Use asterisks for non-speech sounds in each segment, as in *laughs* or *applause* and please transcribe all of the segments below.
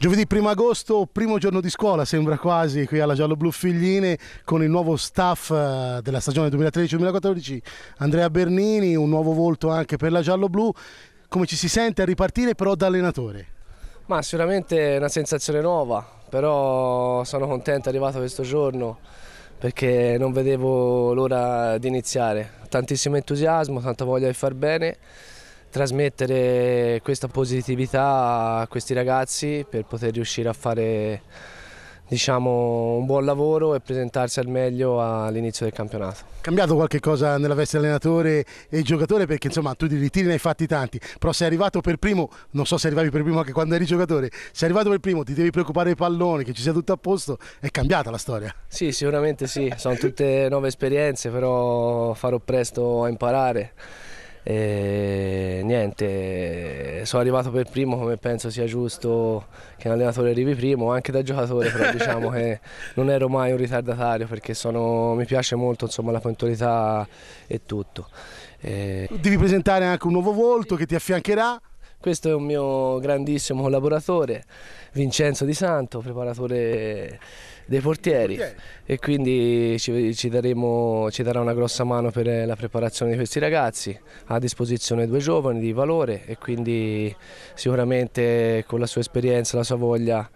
Giovedì 1 agosto, primo giorno di scuola, sembra quasi qui alla Giallo Blu Figline con il nuovo staff eh, della stagione 2013-2014, Andrea Bernini, un nuovo volto anche per la Giallo Blu. Come ci si sente a ripartire però da allenatore? Ma sicuramente è una sensazione nuova, però sono contento arrivato questo giorno perché non vedevo l'ora di iniziare. Tantissimo entusiasmo, tanta voglia di far bene trasmettere questa positività a questi ragazzi per poter riuscire a fare diciamo, un buon lavoro e presentarsi al meglio all'inizio del campionato. Cambiato qualche cosa nella veste allenatore e giocatore perché insomma tu di ritiri ne hai fatti tanti, però sei arrivato per primo, non so se arrivavi per primo anche quando eri giocatore, sei arrivato per primo, ti devi preoccupare dei palloni, che ci sia tutto a posto, è cambiata la storia. Sì, sicuramente sì, sono tutte nuove esperienze, però farò presto a imparare. E niente, sono arrivato per primo come penso sia giusto che un allenatore arrivi primo, anche da giocatore, però *laughs* diciamo che non ero mai un ritardatario perché sono, mi piace molto insomma, la puntualità e tutto. E... Devi presentare anche un nuovo volto che ti affiancherà. Questo è un mio grandissimo collaboratore, Vincenzo Di Santo, preparatore dei portieri, e quindi ci, ci, daremo, ci, darà una grossa mano per la preparazione di questi ragazzi, ha a disposizione due giovani di valore e quindi sicuramente con la sua esperienza, la sua voglia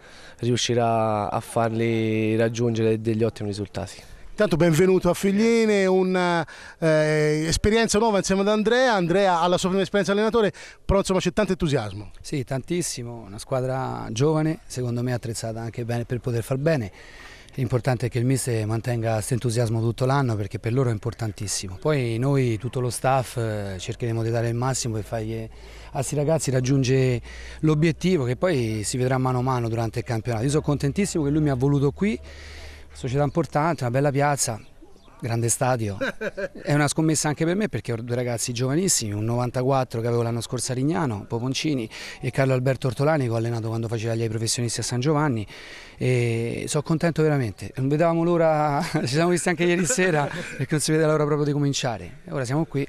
riuscirà a farli raggiungere degli ottimi risultati. Intanto benvenuto a Figline, un'esperienza eh, nuova insieme ad Andrea, Andrea ha la sua prima esperienza allenatore, però insomma c'è tanto entusiasmo. Sì, tantissimo, una squadra giovane, secondo me attrezzata anche bene per poter far bene. L'importante è che il mister mantenga questo entusiasmo tutto l'anno perché per loro è importantissimo. Poi noi, tutto lo staff, eh, cercheremo di dare il massimo per fargli a questi ragazzi raggiungere l'obiettivo che poi si vedrà mano a mano durante il campionato. Io sono contentissimo che lui mi ha voluto qui società importante, una bella piazza, grande stadio. *laughs* È una scommessa anche per me perché ho due ragazzi giovanissimi, un 94 che avevo l'anno scorso a Rignano, Poponcini e Carlo Alberto Ortolani che ho allenato quando faceva gli professionisti a San Giovanni e sono contento veramente. Non vedevamo l'ora, *laughs* ci siamo visti anche ieri sera *laughs* perché non si vede l'ora proprio di cominciare. E ora siamo qui.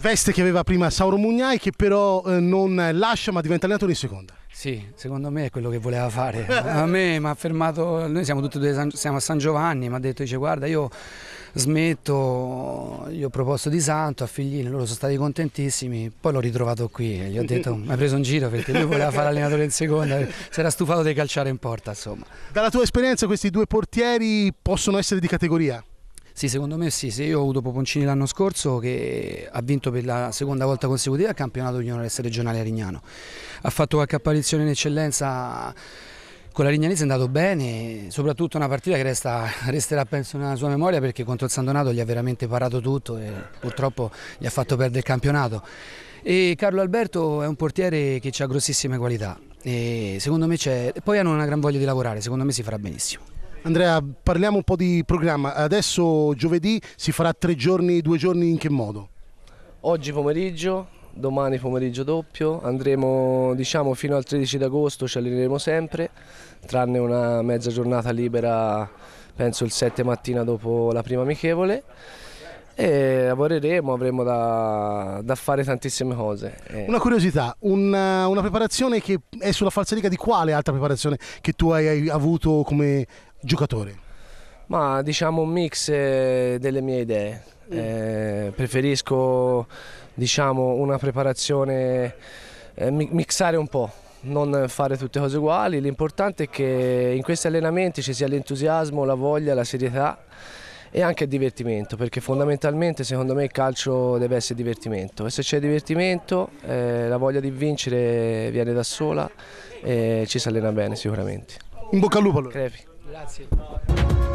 Veste che aveva prima Sauro Mugnai che però eh, non lascia ma diventa allenatore in seconda. Sì, secondo me è quello che voleva fare. A me mi ha fermato, noi siamo tutti e due siamo a San Giovanni, mi ha detto, dice guarda io smetto, io ho proposto di Santo a Figline, loro sono stati contentissimi, poi l'ho ritrovato qui e gli ho detto *laughs* mi hai preso un giro perché lui voleva fare allenatore in seconda, si era stufato di calciare in porta insomma. Dalla tua esperienza questi due portieri possono essere di categoria? Sì, secondo me sì, se io ho avuto Poponcini l'anno scorso che ha vinto per la seconda volta consecutiva il campionato juniores regionale a Rignano, ha fatto qualche apparizione in eccellenza con la Rignanese è andato bene, soprattutto una partita che resta, *laughs* resterà penso nella sua memoria perché contro il San Donato gli ha veramente parato tutto e purtroppo gli ha fatto perdere il campionato. E Carlo Alberto è un portiere che ha grossissime qualità e secondo me c'è, poi hanno una gran voglia di lavorare, secondo me si farà benissimo. Andrea, parliamo un po' di programma. Adesso giovedì si farà tre giorni, due giorni in che modo? Oggi pomeriggio, domani pomeriggio doppio, andremo diciamo fino al 13 d'agosto, ci alleneremo sempre, tranne una mezza giornata libera, penso il 7 mattina dopo la prima amichevole e lavoreremo, avremo da, da fare tantissime cose. Una curiosità, una, una, preparazione che è sulla falsariga di quale altra preparazione che tu hai avuto come giocatore? Ma diciamo un mix eh, delle mie idee. Mm. Eh, preferisco diciamo, una preparazione, eh, mixare un po', non fare tutte cose uguali. L'importante è che in questi allenamenti ci sia l'entusiasmo, la voglia, la serietà e anche il divertimento, perché fondamentalmente secondo me il calcio deve essere divertimento e se c'è divertimento eh, la voglia di vincere viene da sola e ci si allena bene sicuramente. In bocca al lupo allora. Crepi. Grazie.